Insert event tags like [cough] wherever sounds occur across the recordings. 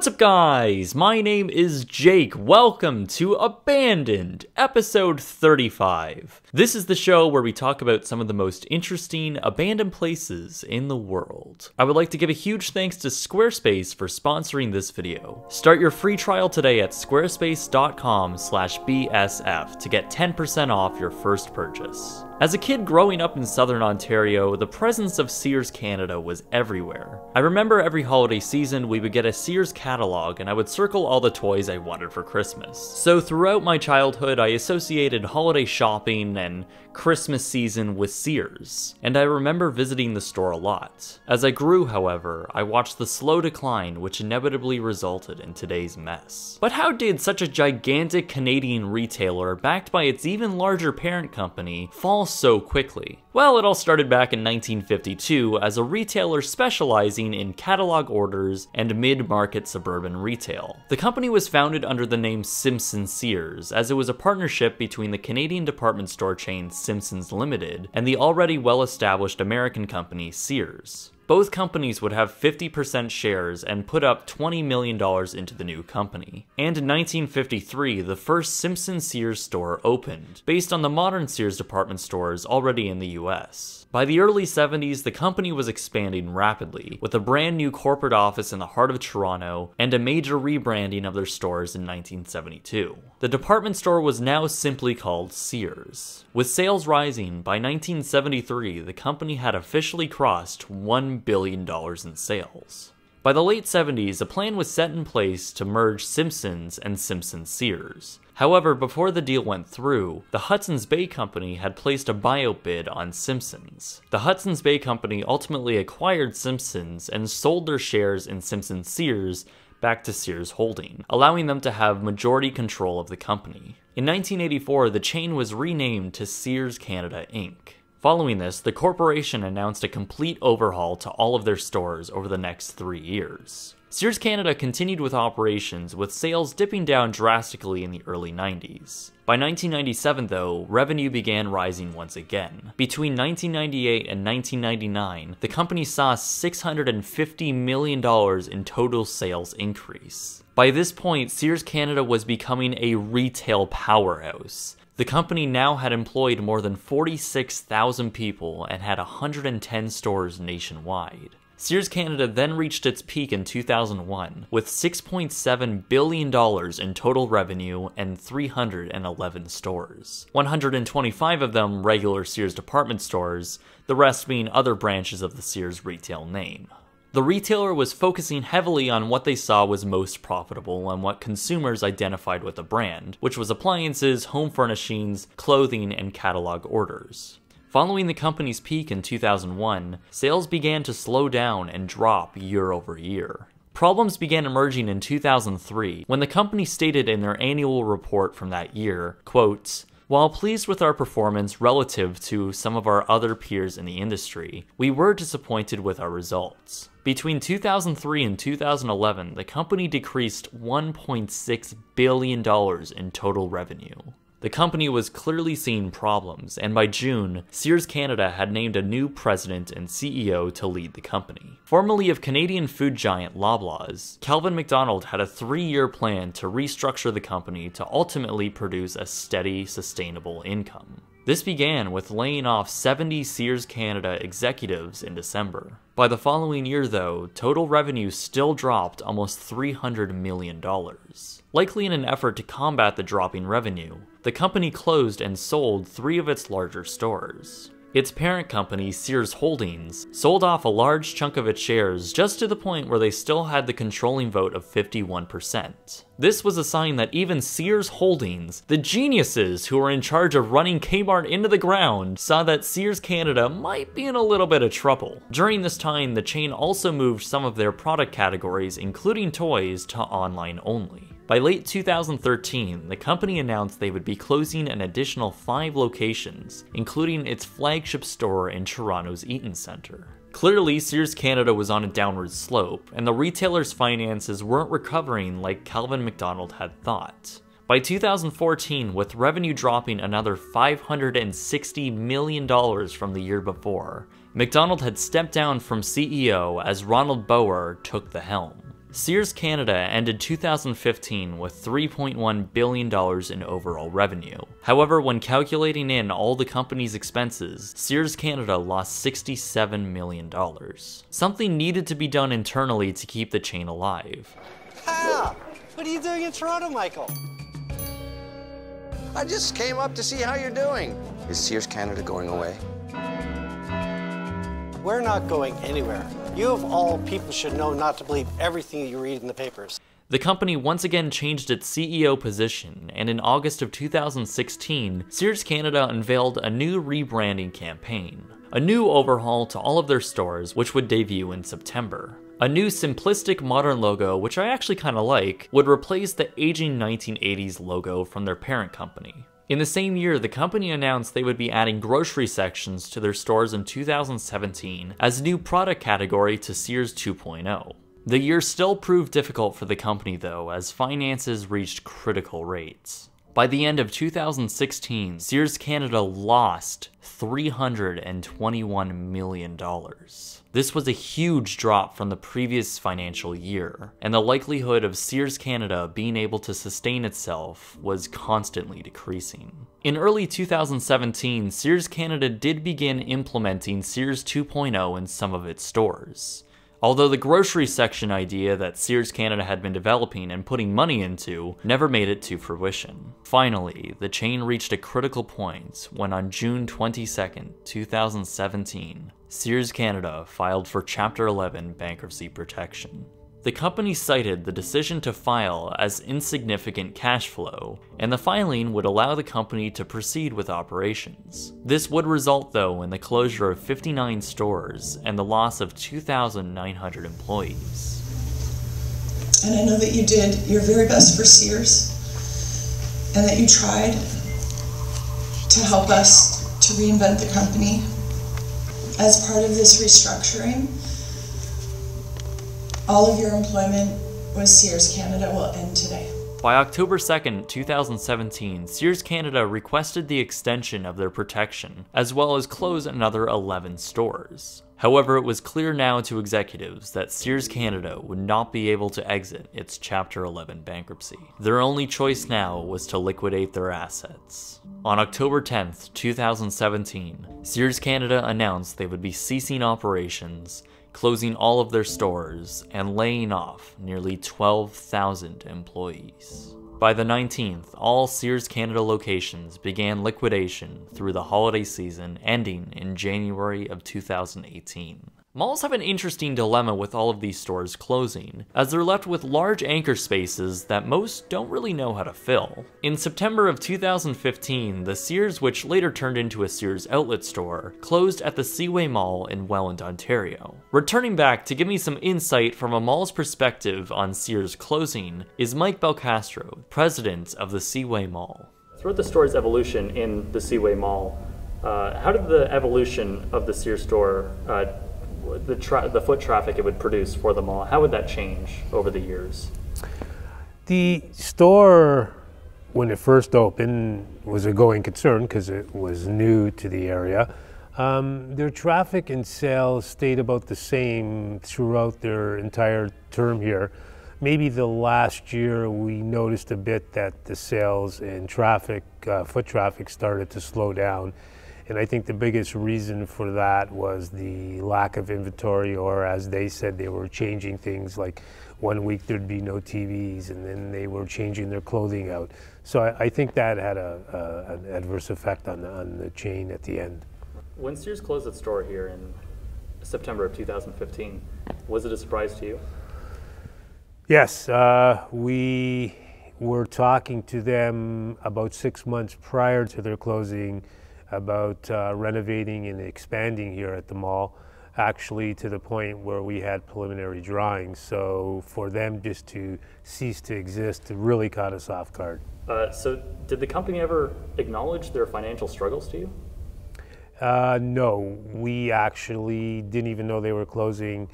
What's up guys? My name is Jake. Welcome to Abandoned, episode 35. This is the show where we talk about some of the most interesting abandoned places in the world. I would like to give a huge thanks to Squarespace for sponsoring this video. Start your free trial today at squarespace.com slash bsf to get 10% off your first purchase. As a kid growing up in southern Ontario, the presence of Sears Canada was everywhere. I remember every holiday season we would get a Sears catalog and I would circle all the toys I wanted for Christmas. So throughout my childhood I associated holiday shopping and Christmas season with Sears, and I remember visiting the store a lot. As I grew, however, I watched the slow decline which inevitably resulted in today's mess. But how did such a gigantic Canadian retailer, backed by its even larger parent company, fall so quickly? Well, it all started back in 1952 as a retailer specializing in catalog orders and mid-market suburban retail. The company was founded under the name Simpson Sears, as it was a partnership between the Canadian department store chain Simpsons Limited and the already well-established American company Sears. Both companies would have 50% shares and put up $20 million into the new company. And in 1953, the first Simpson Sears store opened, based on the modern Sears department stores already in the US. By the early 70s, the company was expanding rapidly, with a brand new corporate office in the heart of Toronto and a major rebranding of their stores in 1972. The department store was now simply called Sears. With sales rising, by 1973, the company had officially crossed $1 billion in sales. By the late 70s, a plan was set in place to merge Simpsons and Simpson Sears. However, before the deal went through, the Hudson's Bay Company had placed a buyout bid on Simpsons. The Hudson's Bay Company ultimately acquired Simpsons and sold their shares in Simpson Sears back to Sears Holding, allowing them to have majority control of the company. In 1984, the chain was renamed to Sears Canada Inc. Following this, the corporation announced a complete overhaul to all of their stores over the next three years. Sears Canada continued with operations, with sales dipping down drastically in the early 90s. By 1997, though, revenue began rising once again. Between 1998 and 1999, the company saw $650 million in total sales increase. By this point, Sears Canada was becoming a retail powerhouse. The company now had employed more than 46,000 people and had 110 stores nationwide. Sears Canada then reached its peak in 2001 with $6.7 billion in total revenue and 311 stores. 125 of them regular Sears department stores, the rest being other branches of the Sears retail name. The retailer was focusing heavily on what they saw was most profitable and what consumers identified with the brand, which was appliances, home furnishings, clothing, and catalog orders. Following the company's peak in 2001, sales began to slow down and drop year over year. Problems began emerging in 2003 when the company stated in their annual report from that year, quote, while pleased with our performance relative to some of our other peers in the industry, we were disappointed with our results. Between 2003 and 2011, the company decreased $1.6 billion in total revenue. The company was clearly seeing problems, and by June, Sears Canada had named a new president and CEO to lead the company. Formerly of Canadian food giant Loblaws, Calvin McDonald had a three-year plan to restructure the company to ultimately produce a steady, sustainable income. This began with laying off 70 Sears Canada executives in December. By the following year, though, total revenue still dropped almost $300 million. Likely in an effort to combat the dropping revenue, the company closed and sold three of its larger stores. Its parent company, Sears Holdings, sold off a large chunk of its shares just to the point where they still had the controlling vote of 51%. This was a sign that even Sears Holdings, the geniuses who were in charge of running Kmart into the ground, saw that Sears Canada might be in a little bit of trouble. During this time, the chain also moved some of their product categories, including toys, to online only. By late 2013, the company announced they would be closing an additional five locations, including its flagship store in Toronto's Eaton Centre. Clearly, Sears Canada was on a downward slope, and the retailer's finances weren't recovering like Calvin McDonald had thought. By 2014, with revenue dropping another $560 million from the year before, McDonald had stepped down from CEO as Ronald Boire took the helm. Sears Canada ended 2015 with $3.1 billion in overall revenue. However, when calculating in all the company's expenses, Sears Canada lost $67 million. Something needed to be done internally to keep the chain alive. Ah, what are you doing in Toronto, Michael? I just came up to see how you're doing. Is Sears Canada going away? We're not going anywhere. You of all people should know not to believe everything you read in the papers. The company once again changed its CEO position, and in August of 2016, Sears Canada unveiled a new rebranding campaign. A new overhaul to all of their stores, which would debut in September. A new simplistic modern logo, which I actually kinda like, would replace the aging 1980s logo from their parent company. In the same year, the company announced they would be adding grocery sections to their stores in 2017 as a new product category to Sears 2.0. The year still proved difficult for the company though, as finances reached critical rates. By the end of 2016, Sears Canada lost $321 million. This was a huge drop from the previous financial year, and the likelihood of Sears Canada being able to sustain itself was constantly decreasing. In early 2017, Sears Canada did begin implementing Sears 2.0 in some of its stores. Although the grocery section idea that Sears Canada had been developing and putting money into never made it to fruition. Finally, the chain reached a critical point when on June 22, 2017, Sears Canada filed for Chapter 11 bankruptcy protection. The company cited the decision to file as insignificant cash flow, and the filing would allow the company to proceed with operations. This would result, though, in the closure of 59 stores and the loss of 2,900 employees. And I know that you did your very best for Sears, and that you tried to help us to reinvent the company as part of this restructuring all of your employment with Sears Canada will end today. By October 2nd, 2017, Sears Canada requested the extension of their protection, as well as close another 11 stores. However, it was clear now to executives that Sears Canada would not be able to exit its Chapter 11 bankruptcy. Their only choice now was to liquidate their assets. On October 10th, 2017, Sears Canada announced they would be ceasing operations closing all of their stores and laying off nearly 12,000 employees. By the 19th, all Sears Canada locations began liquidation through the holiday season ending in January of 2018. Malls have an interesting dilemma with all of these stores closing, as they're left with large anchor spaces that most don't really know how to fill. In September of 2015, the Sears, which later turned into a Sears outlet store, closed at the Seaway Mall in Welland, Ontario. Returning back to give me some insight from a mall's perspective on Sears closing is Mike Belcastro, president of the Seaway Mall. Throughout the store's evolution in the Seaway Mall, uh, how did the evolution of the Sears store uh, the, tra- the foot traffic it would produce for the mall, how would that change over the years? The store, when it first opened, was a going concern because it was new to the area. Um, their traffic and sales stayed about the same throughout their entire term here. Maybe the last year we noticed a bit that the sales and traffic, uh, foot traffic started to slow down and I think the biggest reason for that was the lack of inventory, or as they said, they were changing things like one week there'd be no TVs, and then they were changing their clothing out. So I, I think that had a, a, an adverse effect on the, on the chain at the end. When Sears closed its store here in September of 2015, was it a surprise to you? Yes, uh, we were talking to them about six months prior to their closing about uh, renovating and expanding here at the mall, actually to the point where we had preliminary drawings. So for them just to cease to exist really caught us off guard. Uh, so did the company ever acknowledge their financial struggles to you? Uh, no, we actually didn't even know they were closing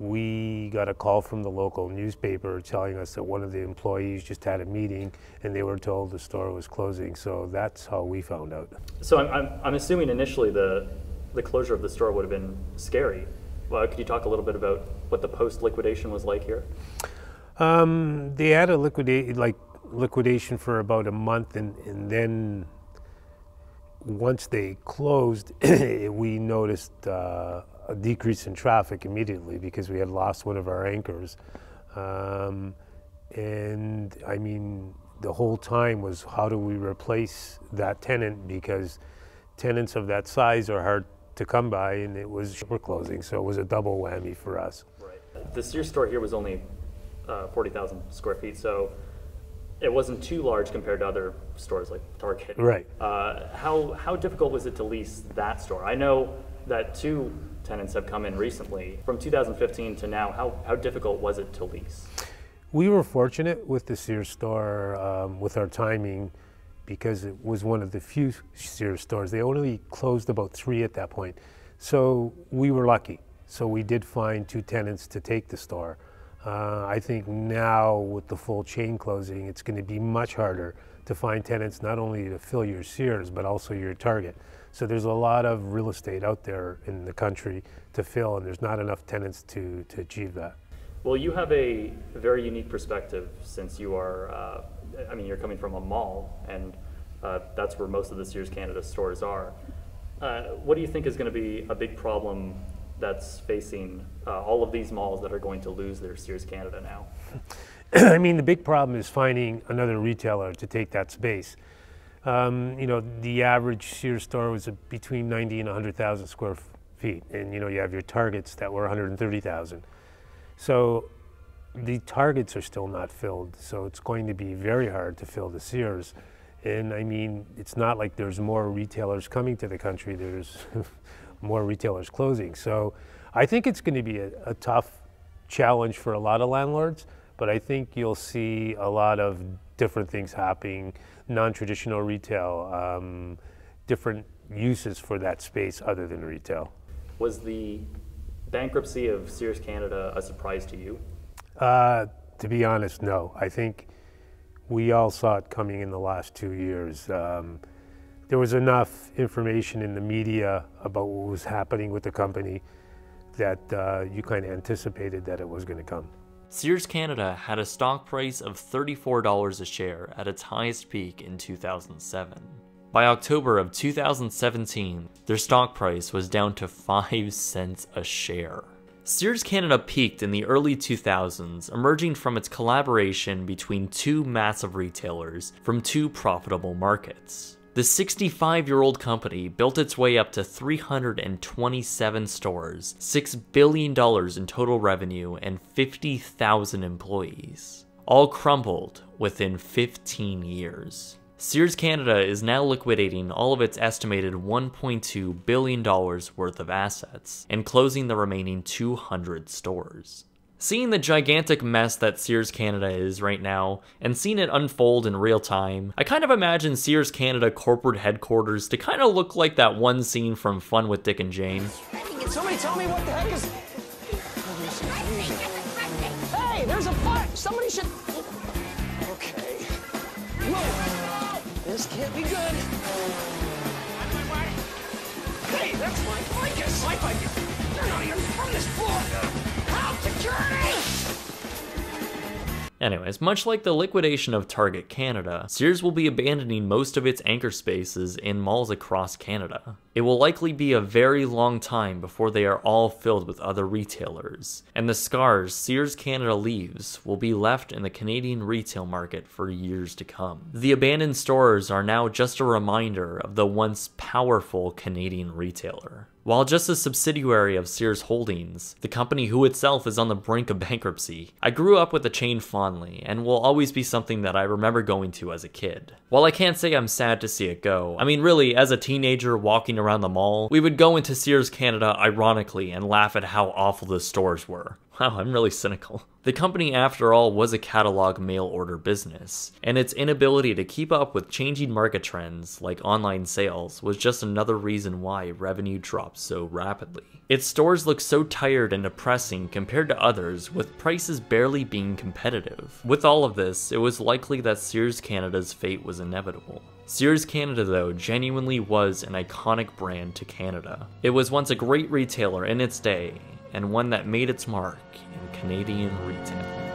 we got a call from the local newspaper telling us that one of the employees just had a meeting and they were told the store was closing. So that's how we found out. So I'm, I'm, I'm assuming initially the, the closure of the store would have been scary. Uh, could you talk a little bit about what the post liquidation was like here? Um, they had a liquidate like liquidation for about a month, and, and then once they closed, [coughs] we noticed uh, a decrease in traffic immediately because we had lost one of our anchors. Um, and I mean, the whole time was how do we replace that tenant because tenants of that size are hard to come by, and it was we're closing, so it was a double whammy for us. Right. The Sears store here was only uh, 40,000 square feet, so it wasn't too large compared to other stores like Target. Right. Uh, how how difficult was it to lease that store? I know that two tenants have come in recently. From 2015 to now, how how difficult was it to lease? We were fortunate with the Sears store um, with our timing because it was one of the few Sears stores. They only closed about three at that point. So we were lucky. So we did find two tenants to take the store. Uh, I think now with the full chain closing, it's going to be much harder to find tenants not only to fill your Sears, but also your Target. So there's a lot of real estate out there in the country to fill, and there's not enough tenants to, to achieve that. Well, you have a very unique perspective since you are, uh, I mean, you're coming from a mall, and uh, that's where most of the Sears Canada stores are. Uh, what do you think is going to be a big problem that's facing uh, all of these malls that are going to lose their Sears Canada now? [laughs] I mean, the big problem is finding another retailer to take that space. Um, you know, the average Sears store was between 90 and 100,000 square feet, and you know, you have your targets that were 130,000. So the targets are still not filled, so it's going to be very hard to fill the Sears. And I mean, it's not like there's more retailers coming to the country, there's [laughs] more retailers closing. So I think it's going to be a, a, tough challenge for a lot of landlords, but I think you'll see a lot of different things happening, non traditional retail, um, different uses for that space other than retail. Was the bankruptcy of Sears Canada a surprise to you? Uh, to be honest, no. I think we all saw it coming in the last two years. Um, there was enough information in the media about what was happening with the company that uh, you kind of anticipated that it was going to come. Sears Canada had a stock price of $34 a share at its highest peak in 2007. By October of 2017, their stock price was down to 5 cents a share. Sears Canada peaked in the early 2000s, emerging from its collaboration between two massive retailers from two profitable markets. The 65 year old company built its way up to 327 stores, $6 billion in total revenue, and 50,000 employees. All crumbled within 15 years. Sears Canada is now liquidating all of its estimated $1.2 billion worth of assets and closing the remaining 200 stores. Seeing the gigantic mess that Sears Canada is right now, and seeing it unfold in real time, I kind of imagine Sears Canada corporate headquarters to kind of look like that one scene from Fun with Dick and Jane. Somebody tell me what the heck is... Hey, there's a fire! Somebody should... Okay. Whoa! This can't be good. Hey, that's my ficus! My ficus! You're not even from this floor! Anyways, much like the liquidation of Target Canada, Sears will be abandoning most of its anchor spaces in malls across Canada. It will likely be a very long time before they are all filled with other retailers, and the scars Sears Canada leaves will be left in the Canadian retail market for years to come. The abandoned stores are now just a reminder of the once powerful Canadian retailer. While just a subsidiary of Sears Holdings, the company who itself is on the brink of bankruptcy, I grew up with the chain fondly and will always be something that I remember going to as a kid. While I can't say I'm sad to see it go, I mean really, as a teenager walking around the mall, we would go into Sears Canada ironically and laugh at how awful the stores were. Wow, I'm really cynical. The company, after all, was a catalog mail order business, and its inability to keep up with changing market trends like online sales was just another reason why revenue dropped so rapidly. Its stores look so tired and depressing compared to others, with prices barely being competitive. With all of this, it was likely that Sears Canada's fate was inevitable. Sears Canada, though, genuinely was an iconic brand to Canada. It was once a great retailer in its day, and one that made its mark in Canadian retail.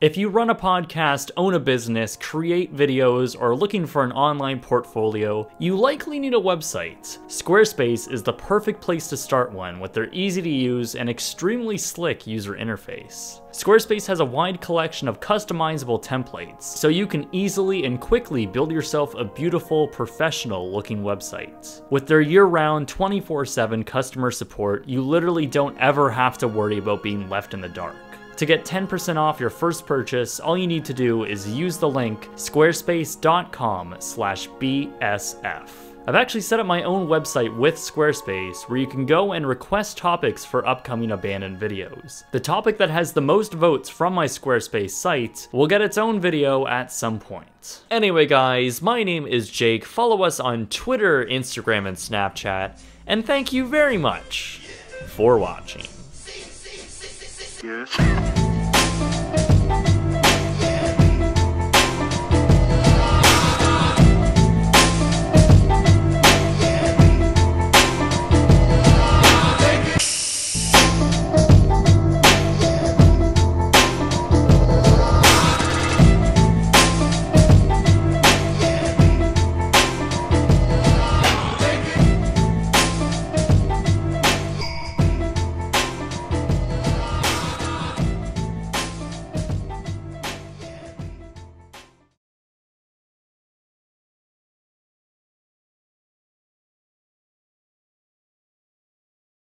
If you run a podcast, own a business, create videos, or are looking for an online portfolio, you likely need a website. Squarespace is the perfect place to start one with their easy to use and extremely slick user interface. Squarespace has a wide collection of customizable templates, so you can easily and quickly build yourself a beautiful, professional looking website. With their year round 24 7 customer support, you literally don't ever have to worry about being left in the dark. To get 10% off your first purchase, all you need to do is use the link squarespace.com slash BSF. I've actually set up my own website with Squarespace where you can go and request topics for upcoming abandoned videos. The topic that has the most votes from my Squarespace site will get its own video at some point. Anyway guys, my name is Jake, follow us on Twitter, Instagram, and Snapchat, and thank you very much for watching. Yes.